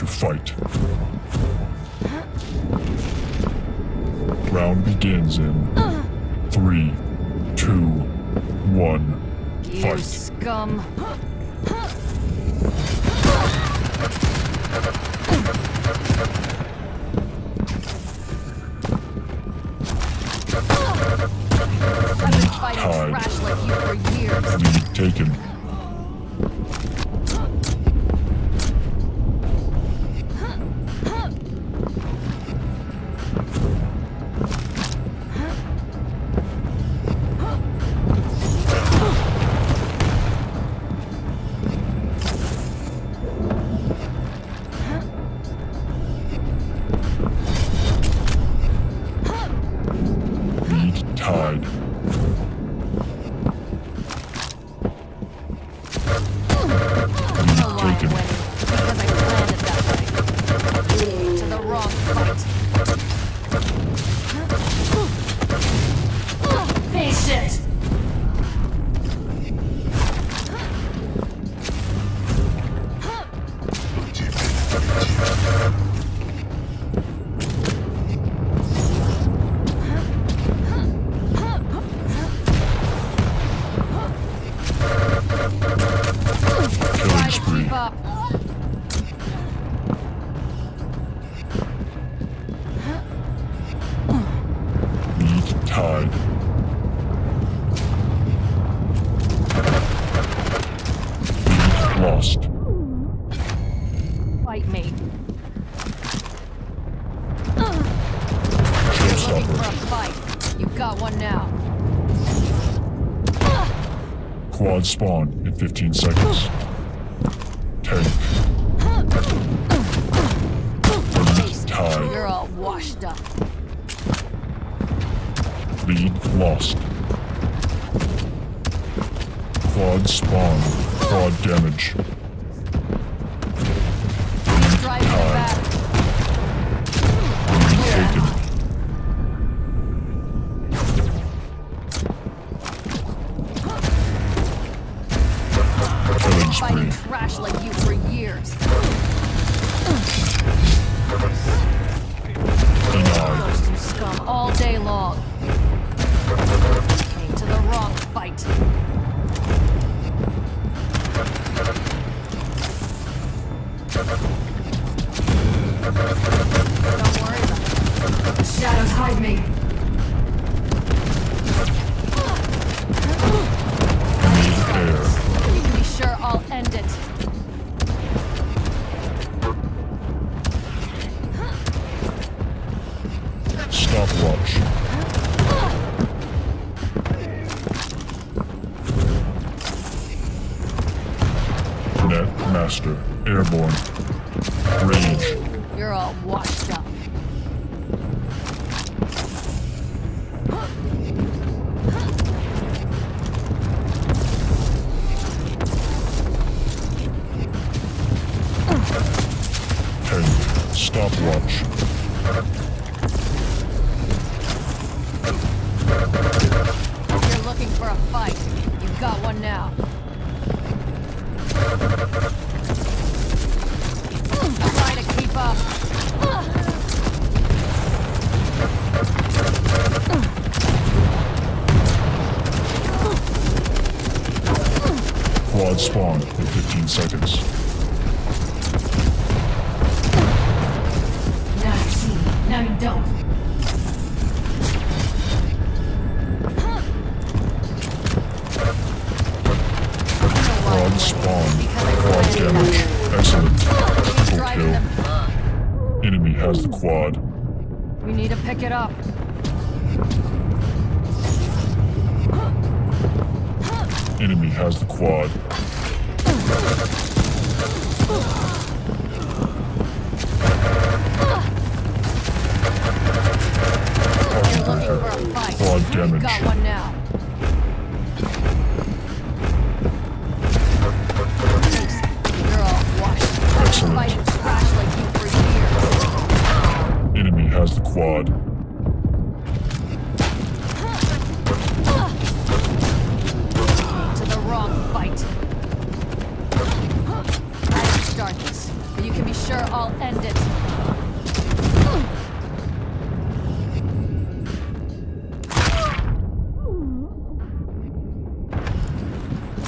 to fight. Round begins in three, two, one, You fight. scum. I've Time. like you for years. Lead taken. Lost. Fight me. You're Looking for a fight. You've got one now. Quad spawn in 15 seconds. Tank. Tied. You're all washed up. Lead lost. Quad spawn. Quad damage. You tied. back. Lead taken. Killing spree. Shadows hide me. You can be sure I'll end it. Stopwatch. Airborne. Range. You're all washed spawn in 15 seconds. Now you see. Now you don't. Quad spawn. Quad damage. Excellent. Triple kill. Enemy has the quad. We need to pick it up. Enemy has the quad. Excellent. Fighting trash like you for years. Enemy has the quad.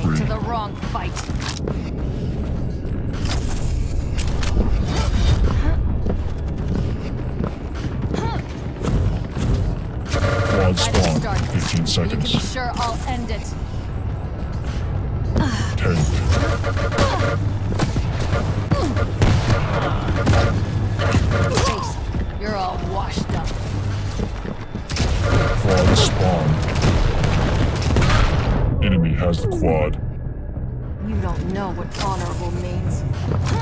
To the wrong fight. Quad spawn. start. 15 You can be sure I'll end it. 10. Ah. Quad. You don't know what honorable means.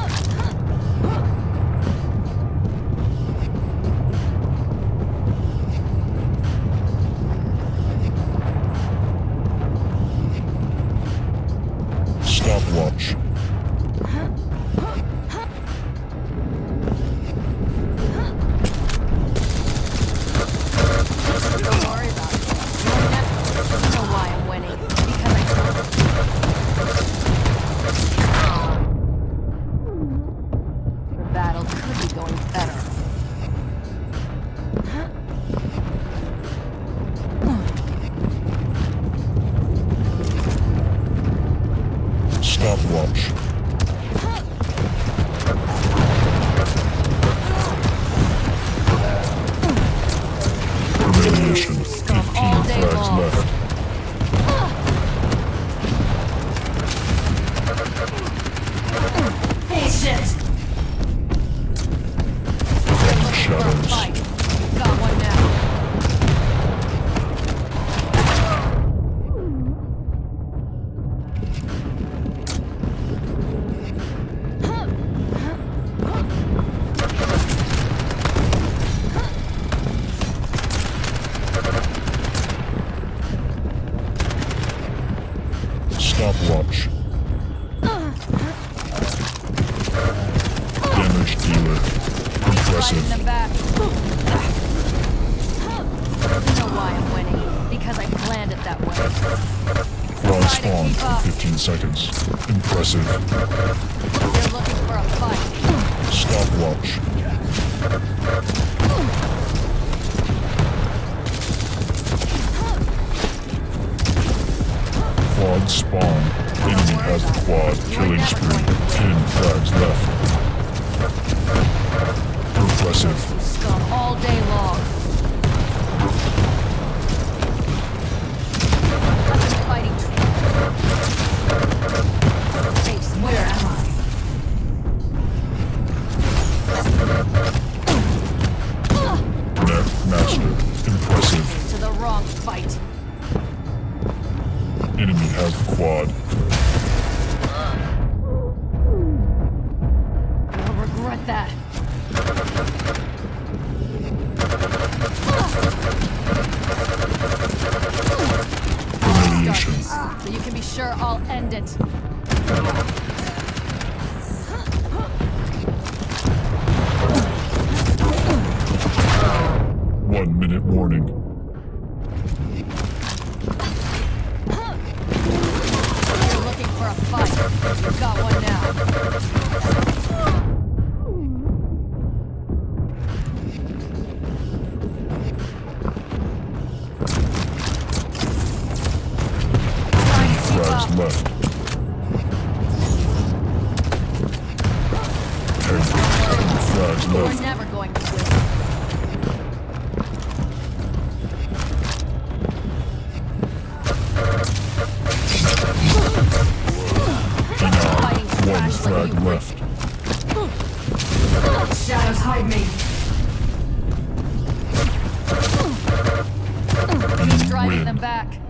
Right in Impressive. the back. You know why I'm winning. Because I planned it that way. To spawn for 15 seconds. Impressive. You're looking for a fight. Stopwatch. That. Humiliation. So ah, you can be sure I'll end it. One minute warning. You're looking for a fight. You've got one seconds left. Ten seconds frags left. We're never going to win. Hang on. One frag like left. Shadows hide me. He's driving win. them back.